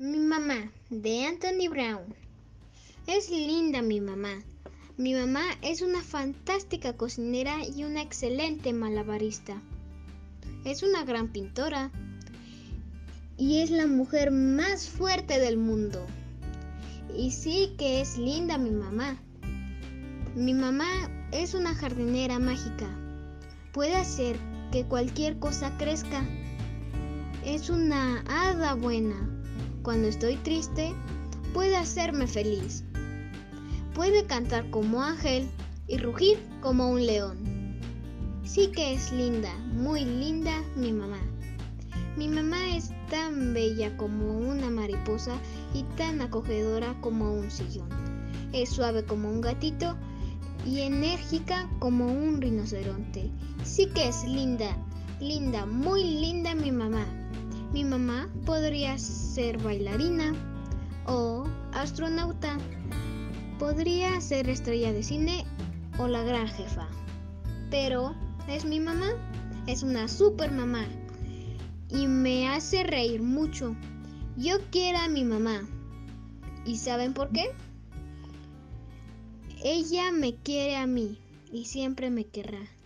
Mi mamá, de Anthony Brown. Es linda mi mamá. Mi mamá es una fantástica cocinera y una excelente malabarista. Es una gran pintora y es la mujer más fuerte del mundo. Y sí que es linda mi mamá. Mi mamá es una jardinera mágica. Puede hacer que cualquier cosa crezca. Es una hada buena. Cuando estoy triste, puede hacerme feliz. Puede cantar como ángel y rugir como un león. Sí que es linda, muy linda mi mamá. Mi mamá es tan bella como una mariposa y tan acogedora como un sillón. Es suave como un gatito y enérgica como un rinoceronte. Sí que es linda, linda, muy linda mi mamá. Mi mamá podría ser bailarina o astronauta. Podría ser estrella de cine o la gran jefa. Pero es mi mamá, es una super mamá y me hace reír mucho. Yo quiero a mi mamá. ¿Y saben por qué? Ella me quiere a mí y siempre me querrá.